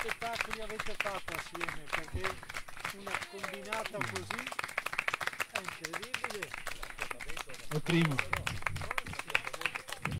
Spettacoli avete fatto assieme? Perché una combinata così è incredibile. È primo.